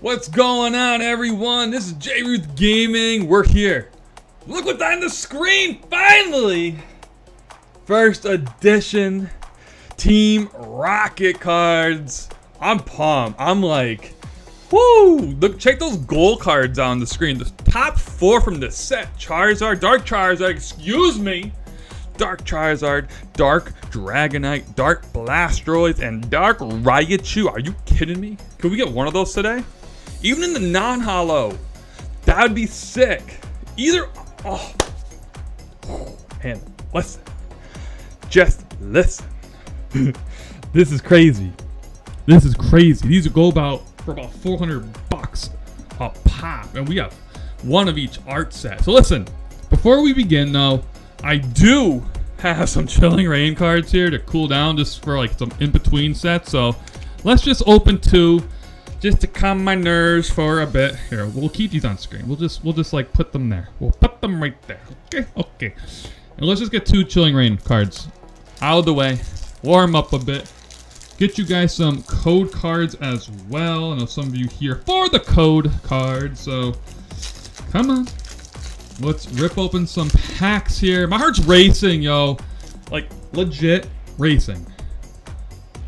What's going on, everyone? This is J Reuth Gaming. We're here. Look what's on the screen, finally! First edition Team Rocket cards. I'm pumped. I'm like, whoo! Look, check those gold cards on the screen. The top four from the set Charizard, Dark Charizard, excuse me. Dark Charizard, Dark Dragonite, Dark Blastoise, and Dark Raichu. Are you kidding me? Can we get one of those today? Even in the non-holo. That would be sick. Either, oh. Man, listen. Just listen. this is crazy. This is crazy. These go about for about 400 bucks a pop. And we have one of each art set. So listen, before we begin though, I do have some Chilling Reign cards here to cool down just for like some in-between sets. So let's just open two just to calm my nerves for a bit. Here, we'll keep these on screen. We'll just we'll just like put them there. We'll put them right there. Okay, okay. And let's just get two Chilling Reign cards out of the way. Warm up a bit. Get you guys some code cards as well. I know some of you here for the code card, so come on. Let's rip open some packs here. My heart's racing, yo. Like, legit racing.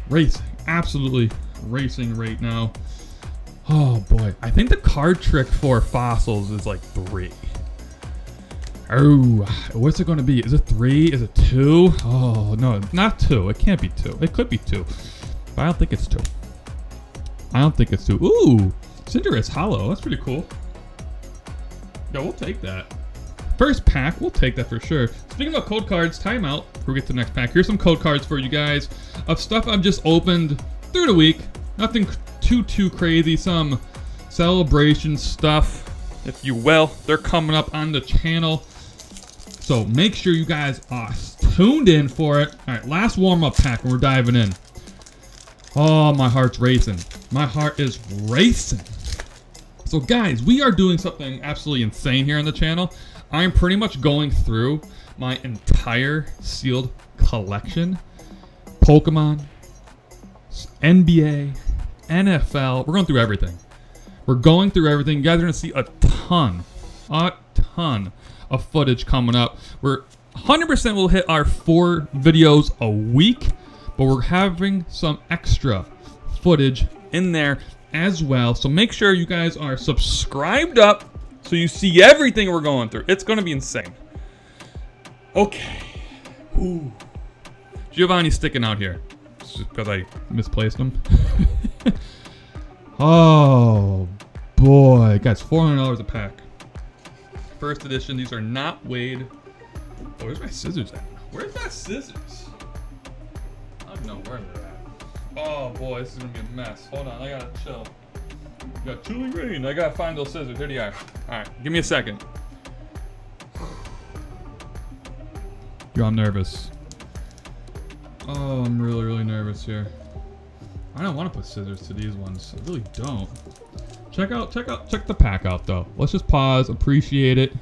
Racing. Absolutely racing right now. Oh boy, I think the card trick for fossils is like three. Oh, what's it going to be? Is it three? Is it two? Oh no, not two. It can't be two. It could be two, but I don't think it's two. I don't think it's two. Ooh, Cinder is Holo. That's pretty cool. Yeah, we'll take that. First pack, we'll take that for sure. Speaking of code cards, timeout. Before we get to the next pack, here's some code cards for you guys of stuff I've just opened through the week. Nothing too, too crazy. Some celebration stuff, if you will. They're coming up on the channel. So make sure you guys are tuned in for it. All right, last warm-up pack and we're diving in. Oh, my heart's racing. My heart is racing. So guys, we are doing something absolutely insane here on the channel. I'm pretty much going through my entire sealed collection. Pokemon, NBA, NFL. We're going through everything. We're going through everything. You guys are going to see a ton, a ton of footage coming up. We're 100% will hit our four videos a week, but we're having some extra footage in there as well. So make sure you guys are subscribed up so you see everything we're going through. It's going to be insane. Okay. Ooh. Giovanni's sticking out here because I misplaced them. oh boy, guys, four hundred dollars a pack. First edition. These are not weighed. Oh, where's my scissors at? Where's my scissors? I don't know where they're at. Oh boy, this is gonna be a mess. Hold on, I gotta chill. got chilly rain. I gotta find those scissors. Here they are. All right, give me a second. Yo, I'm nervous. Oh, I'm really, really nervous here. I don't want to put scissors to these ones. I really don't. Check out, check out, check the pack out though. Let's just pause, appreciate it.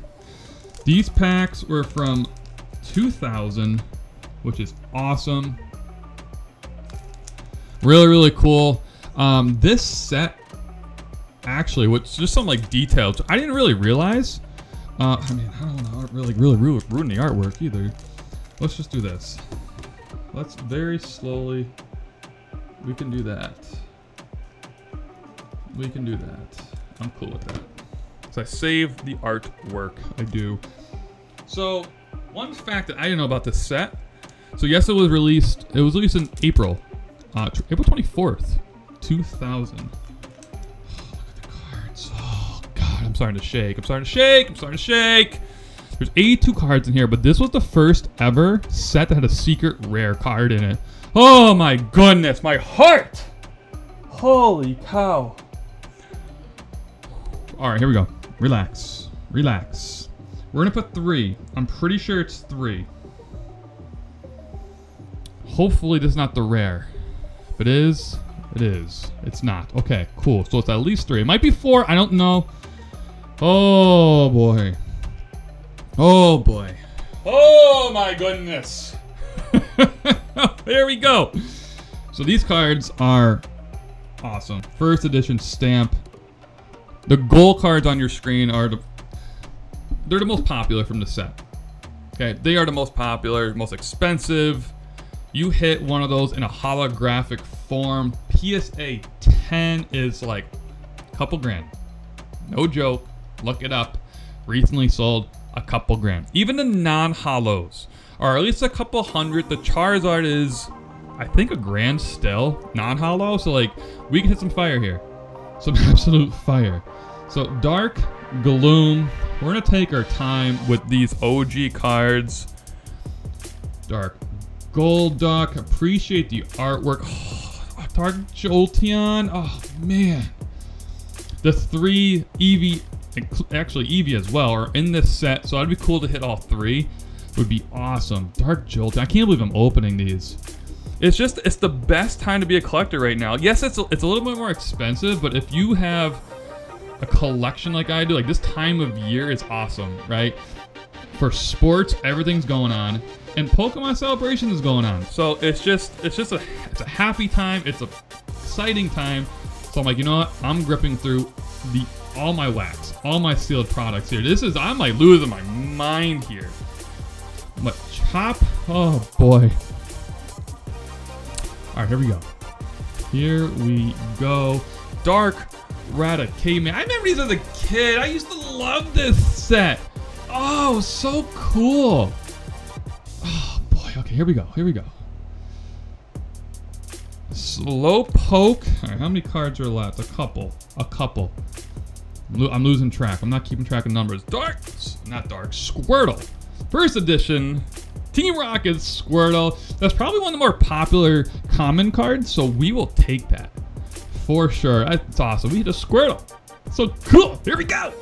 These packs were from 2000, which is awesome. Really, really cool. Um, this set, actually, what's just some like details I didn't really realize. Uh, I mean, I don't know, really, really ruin, ruin the artwork either. Let's just do this. Let's very slowly, we can do that. We can do that. I'm cool with that. So I save the artwork, I do. So, one fact that I didn't know about this set. So yes, it was released, it was released in April. Uh, April 24th, 2000. Oh, look at the cards. Oh, God, I'm starting to shake. I'm starting to shake. I'm starting to shake. There's 82 cards in here, but this was the first ever set that had a secret rare card in it. Oh my goodness, my heart! Holy cow. All right, here we go. Relax, relax. We're gonna put three. I'm pretty sure it's three. Hopefully this is not the rare. If it is, it is. It's not. Okay, cool. So it's at least three. It might be four. I don't know. Oh, boy. Oh boy. Oh my goodness. there we go. So these cards are awesome. First edition stamp. The goal cards on your screen are the they're the most popular from the set. Okay, they are the most popular, most expensive. You hit one of those in a holographic form. PSA 10 is like a couple grand. No joke. Look it up. Recently sold a couple grand. Even the non-holos are at least a couple hundred. The Charizard is, I think, a grand still, non-holo. So like, we can hit some fire here. Some absolute fire. So Dark Gloom. We're gonna take our time with these OG cards. Dark Golduck. Appreciate the artwork. Oh, Dark Jolteon. Oh man. The three Eevee, actually Eevee as well, are in this set. So it'd be cool to hit all three. Would be awesome. Dark Jolt. I can't believe I'm opening these. It's just, it's the best time to be a collector right now. Yes, it's a, it's a little bit more expensive, but if you have a collection like I do, like this time of year is awesome, right? For sports, everything's going on, and Pokemon Celebration is going on. So it's just it's just a it's a happy time. It's a exciting time. So I'm like, you know what? I'm gripping through the all my wax, all my sealed products here. This is I'm like losing my mind here. But chop, oh boy. All right, here we go. Here we go. Dark Raticate. I remember these as a kid. I used to love this set. Oh, so cool. Oh, boy. Okay, here we go. Here we go. Slowpoke. All right, how many cards are left? A couple. A couple. I'm losing track. I'm not keeping track of numbers. Dark, not dark, Squirtle. First edition, Team Rocket Squirtle. That's probably one of the more popular common cards, so we will take that for sure. That's awesome. We hit a Squirtle. So cool. Here we go.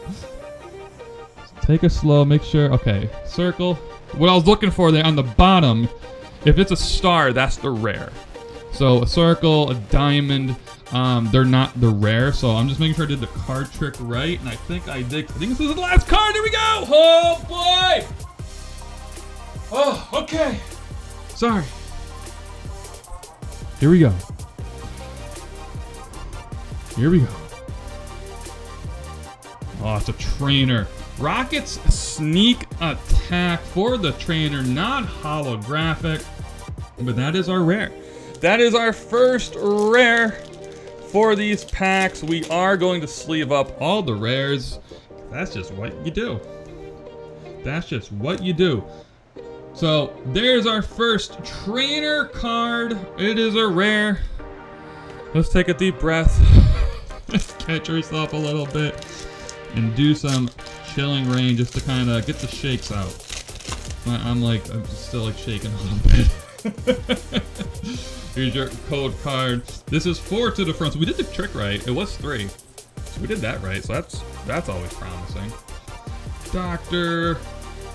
Take a slow. Make sure. Okay. Circle. What I was looking for there on the bottom, if it's a star, that's the rare. So a circle, a diamond, um, they're not the rare. So I'm just making sure I did the card trick right. And I think I did. I think this is the last card. Here we go. Oh, boy. Oh, okay. Sorry. Here we go. Here we go. Oh, it's a trainer. Rocket's sneak attack for the trainer, not holographic. But that is our rare. That is our first rare for these packs. We are going to sleeve up all the rares. That's just what you do. That's just what you do. So there's our first trainer card. It is a rare. Let's take a deep breath. catch yourself a little bit and do some Chilling Reign just to kind of get the shakes out. I'm like, I'm still like shaking a little bit. Here's your code card. This is four to the front. So we did the trick right. It was three. So we did that right. So that's that's always promising. Doctor.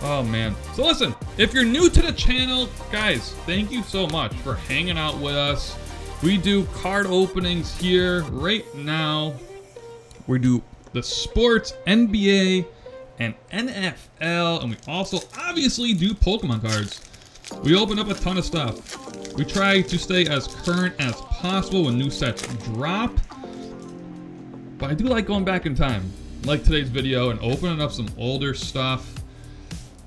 Oh man. So listen, if you're new to the channel, guys, thank you so much for hanging out with us. We do card openings here right now. We do the sports, NBA, and NFL, and we also obviously do Pokemon cards. We open up a ton of stuff. We try to stay as current as possible when new sets drop. But I do like going back in time, like today's video, and opening up some older stuff.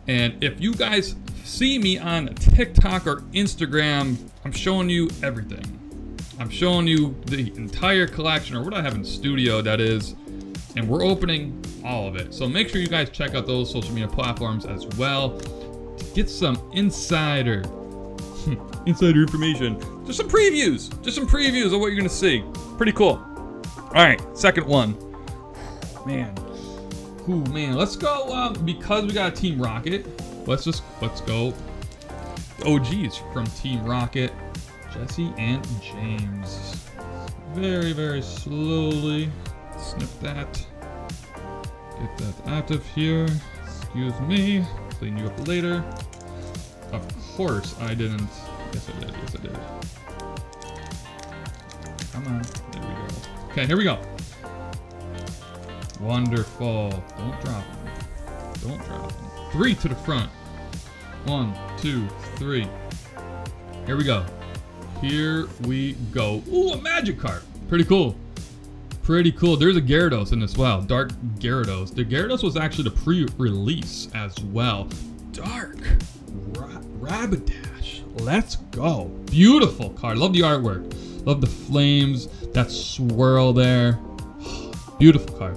And if you guys see me on TikTok or Instagram, I'm showing you everything. I'm showing you the entire collection, or what I have in studio, that is, and we're opening all of it. So make sure you guys check out those social media platforms as well get some insider, insider information. Just some previews, just some previews of what you're gonna see. Pretty cool. All right, second one. Man, Ooh, man, let's go, um, because we got a Team Rocket, let's just, let's go OGs from Team Rocket. Jesse and James. Very, very slowly. Snip that. Get that out of here. Excuse me. Clean you up later. Of course I didn't. Yes I did. Yes I did. Come on. There we go. Okay, here we go. Wonderful. Don't drop them. Don't drop them. Three to the front. One, two, three. Here we go. Here we go. Ooh, a magic card. Pretty cool. Pretty cool. There's a Gyarados in as well. Dark Gyarados. The Gyarados was actually the pre-release as well. Dark Ra Rapidash. Let's go. Beautiful card. Love the artwork. Love the flames. That swirl there. Beautiful card.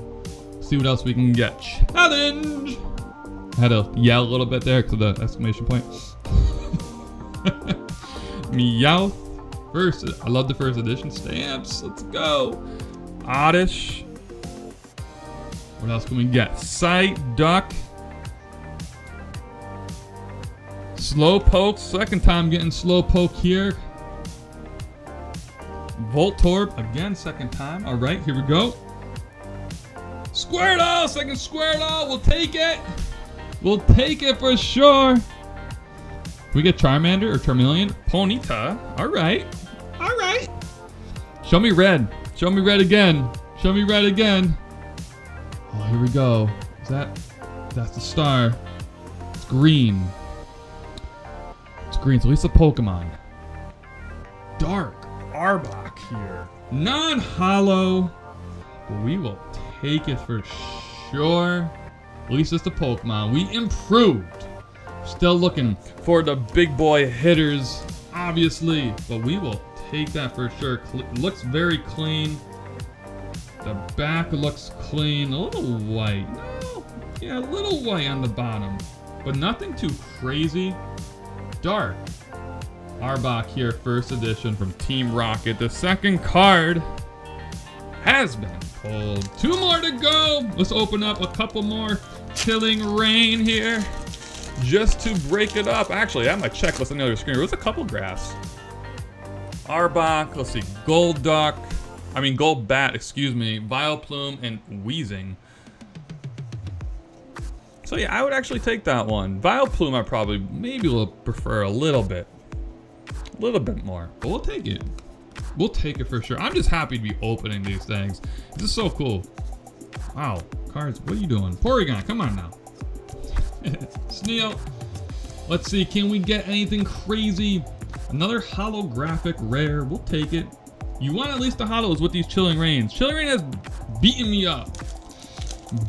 See what else we can get. Challenge! I had to yell a little bit there because of the exclamation point. Meowth. First, I love the first edition stamps. Let's go. Oddish. What else can we get? Psyduck. Slowpoke. Second time getting Slowpoke here. Voltorb. Again, second time. All right, here we go. Squirtle. Second Squirtle. All. We'll take it. We'll take it for sure. We get Charmander or Charmeleon? Ponyta. All right. All right. Show me red. Show me red again. Show me red again. Oh, here we go. Is that... That's the star. It's green. Green, so at least a Pokemon. Dark Arbok here. Non-holo. We will take it for sure. At least it's the Pokemon. We improved. Still looking for the big boy hitters, obviously. But we will take that for sure. Looks very clean. The back looks clean. A little white. No, yeah, a little white on the bottom. But nothing too crazy. Dark. Arbok here, first edition from Team Rocket. The second card has been pulled. Two more to go. Let's open up a couple more. Chilling Reign here. Just to break it up. Actually, I have my checklist on the other screen. There was a couple graphs. Arbok, let's see, Golduck, I mean Golbat, excuse me, Vileplume, and Weezing. So yeah, I would actually take that one. Vileplume I probably maybe will prefer a little bit. A little bit more, but we'll take it. We'll take it for sure. I'm just happy to be opening these things. This is so cool. Wow, cards, what are you doing? Porygon, come on now. Sneel. Let's see, can we get anything crazy? Another holographic rare. We'll take it. You want at least the holos with these Chilling Reigns. Chilling Reign has beaten me up.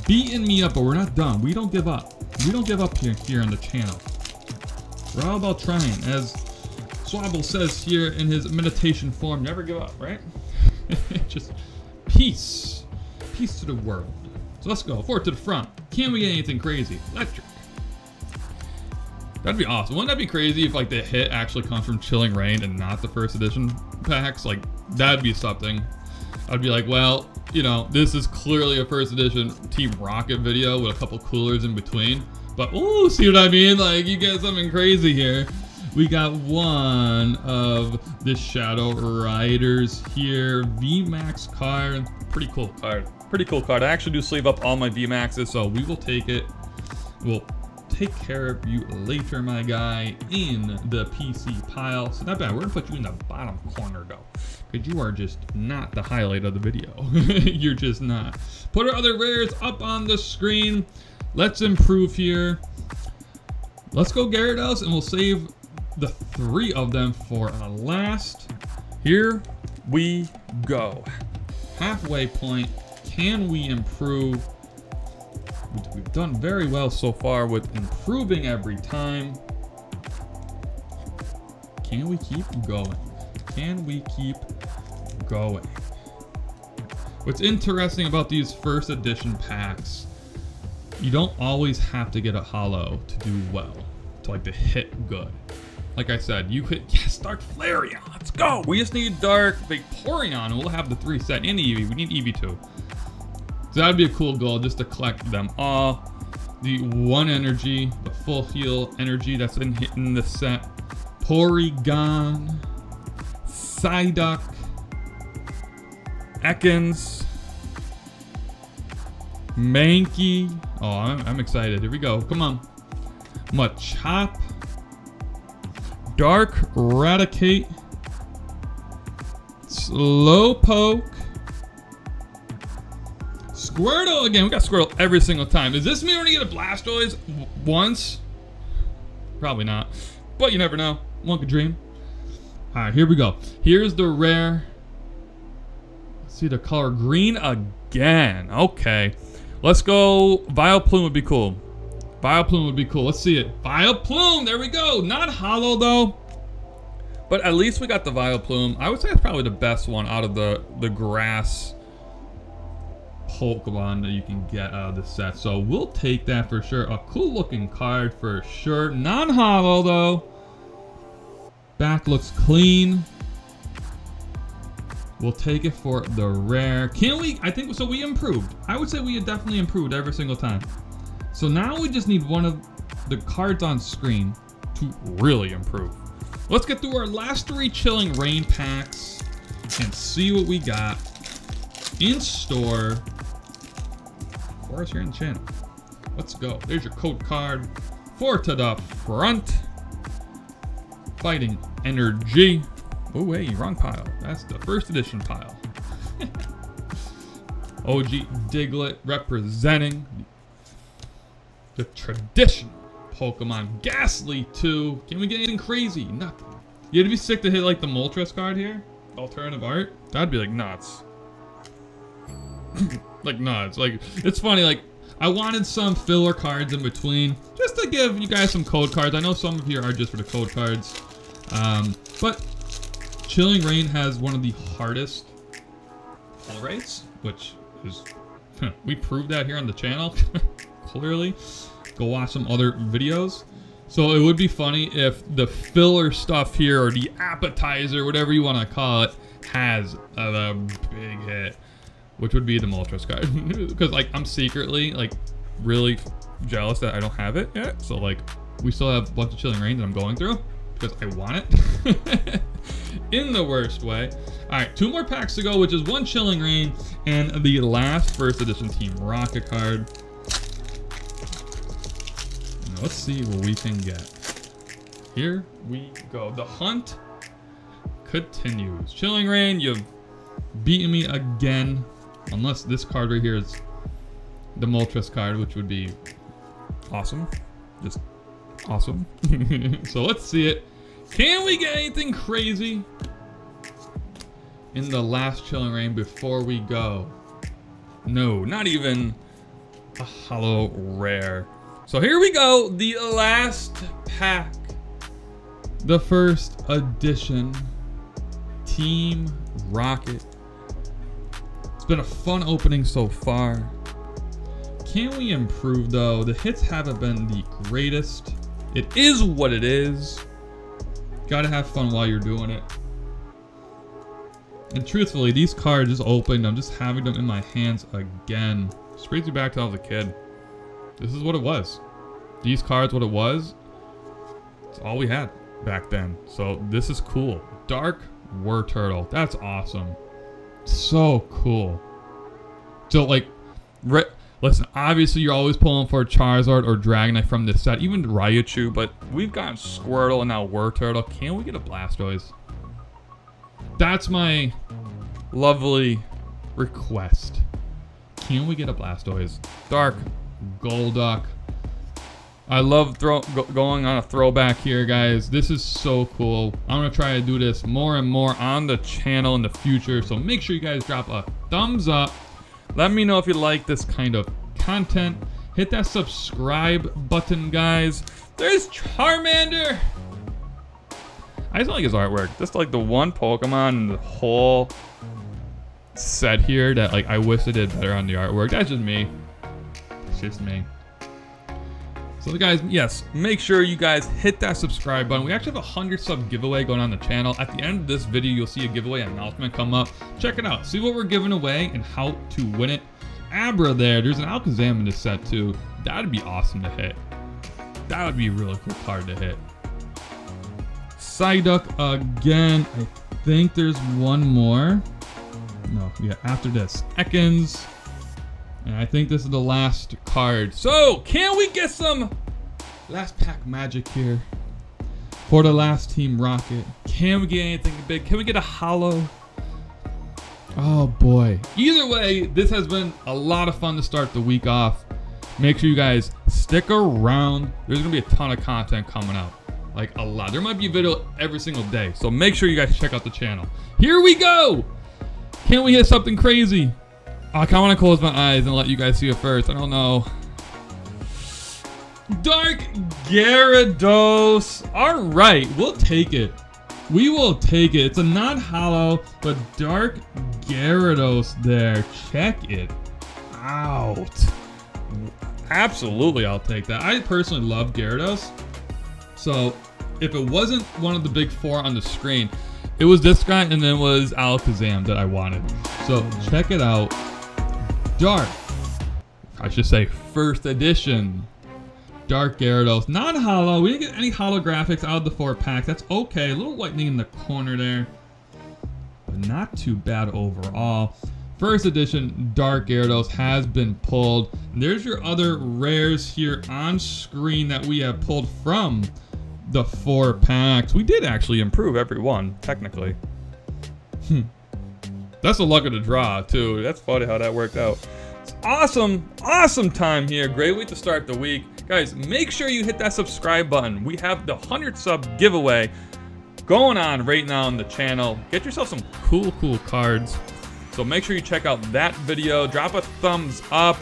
Beaten me up, but we're not done. We don't give up. We don't give up here, here on the channel. We're all about trying. As Swabble says here in his meditation form, never give up, right? Just peace. Peace to the world. So let's go. Forward to the front. Can we get anything crazy? Electric. That'd be awesome. Wouldn't that be crazy if like the hit actually comes from Chilling Reign and not the first edition packs? Like that'd be something. I'd be like, well, you know, this is clearly a first edition Team Rocket video with a couple coolers in between. But ooh, see what I mean? Like you get something crazy here. We got one of the Shadow Riders here. VMAX card. Pretty cool card. Pretty cool card. I actually do sleeve up all my VMAXs, so we will take it. We'll take care of you later, my guy, in the PC pile. So not bad. We're gonna put you in the bottom corner though, because you are just not the highlight of the video. You're just not. Put our other rares up on the screen. Let's improve here. Let's go Gyarados, and we'll save the three of them for a last. Here we go. Halfway point. Can we improve? We've done very well so far with improving every time. Can we keep going? Can we keep going? What's interesting about these first edition packs, you don't always have to get a holo to do well, to like to hit good. Like I said, you hit, yes, Dark Flareon, let's go! We just need Dark Vaporeon, and we'll have the three set, and Eevee, we need Eevee too. So that'd be a cool goal just to collect them all. The one energy, the full heal energy that's in, hitting the set. Porygon, Psyduck, Ekans, Mankey. Oh, I'm, I'm excited. Here we go. Come on. Machop, Dark Raticate, Slowpoke, Squirtle again. We got Squirtle every single time. Does this mean we're gonna get a Blastoise once? Probably not. But you never know. One could dream. Alright, here we go. Here's the rare see the color green again. Okay. Let's go. Vileplume would be cool. Vileplume would be cool. Let's see it. Vileplume. There we go. Not holo though. But at least we got the Vileplume. I would say it's probably the best one out of the, the grass Pokemon that you can get out of the set. So we'll take that for sure. A cool looking card for sure. Non-holo though. Back looks clean. We'll take it for the rare. Can we? I think so. We improved. I would say we have definitely improved every single time. So now we just need one of the cards on screen to really improve. Let's get through our last three Chilling Reign packs and see what we got in store for us here in the channel. Let's go. There's your code card. Four to the front. Fighting Energy. Oh, wait, wrong pile. That's the first edition pile. OG Diglett representing the traditional Pokemon. Gastly 2. Can we get anything crazy? Nothing. You'd be sick to hit like the Moltres card here? Alternative art? That'd be like nuts. like nuts. Like, it's funny, like, I wanted some filler cards in between, just to give you guys some code cards. I know some of you are just for the code cards. Um, but Chilling Reign has one of the hardest pull rates, which is, we proved that here on the channel, clearly. Go watch some other videos. So it would be funny if the filler stuff here, or the appetizer, whatever you want to call it, has a, a big hit, which would be the Moltres card. Because like I'm secretly like really jealous that I don't have it yet. So like we still have a bunch of Chilling Reign that I'm going through because I want it in the worst way. All right, two more packs to go, which is one Chilling Reign and the last first edition Team Rocket card. Now let's see what we can get. Here we go. The hunt continues. Chilling Reign, you've beaten me again. Unless this card right here is the Moltres card, which would be awesome. Just awesome. so let's see it. Can we get anything crazy in the last Chilling Reign before we go? No, not even a holo rare. So here we go, the last pack. The first edition Team Rocket. Been a fun opening so far. Can we improve though? The hits haven't been the greatest. It is what it is. Gotta have fun while you're doing it. And truthfully, these cards just opened. I'm just having them in my hands again. Just brings me back to I was a kid. This is what it was. These cards, what it was, it's all we had back then. So this is cool. Dark Wartortle. That's awesome. So cool. So like, Listen, obviously you're always pulling for Charizard or Dragonite from this set, even Raichu, but we've got Squirtle and now Wartortle. Can we get a Blastoise? That's my lovely request. Can we get a Blastoise? Dark Golduck. I love throw, go, going on a throwback here, guys. This is so cool. I'm to try to do this more and more on the channel in the future, so make sure you guys drop a thumbs up let me know if you like this kind of content. Hit that subscribe button, guys. There's Charmander. I just like his artwork. Just like the one Pokemon in the whole set here that like I wish they did better on the artwork. That's just me. It's just me. So guys, yes, make sure you guys hit that subscribe button. We actually have a 100 sub giveaway going on the channel. At the end of this video, you'll see a giveaway announcement come up. Check it out. See what we're giving away and how to win it. Abra there. There's an Alakazam in this set too. That'd be awesome to hit. That would be a really cool card to hit. Psyduck again. I think there's one more. No, yeah, after this. Ekans. And I think this is the last card. So, can we get some last pack magic here for the last Team Rocket? Can we get anything big? Can we get a holo? Oh boy. Either way, this has been a lot of fun to start the week off. Make sure you guys stick around. There's gonna be a ton of content coming out. Like a lot. There might be a video every single day. So make sure you guys check out the channel. Here we go! Can't we hit something crazy? I kind of want to close my eyes and let you guys see it first. I don't know. Dark Gyarados. All right, we'll take it. We will take it. It's a non-holo, but Dark Gyarados there. Check it out. Absolutely, I'll take that. I personally love Gyarados. So, if it wasn't one of the big four on the screen, it was this guy and then it was Alakazam that I wanted. So, check it out. Dark. I should say first edition. Dark Gyarados. Non-holo. We didn't get any holographics out of the four packs. That's okay. A little lightning in the corner there. But not too bad overall. First edition Dark Gyarados has been pulled. And there's your other rares here on screen that we have pulled from the four packs. We did actually improve every one, technically. Hmm. That's the luck of the draw, too. That's funny how that worked out. It's awesome, awesome time here. Great week to start the week. Guys, make sure you hit that subscribe button. We have the 100 sub giveaway going on right now on the channel. Get yourself some cool, cool cards. So make sure you check out that video. Drop a thumbs up.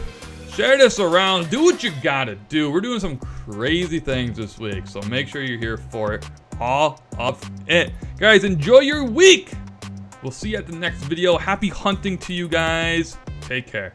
Share this around. Do what you gotta do. We're doing some crazy things this week. So make sure you're here for it. All of it. Guys, enjoy your week. We'll see you at the next video. Happy hunting to you guys. Take care.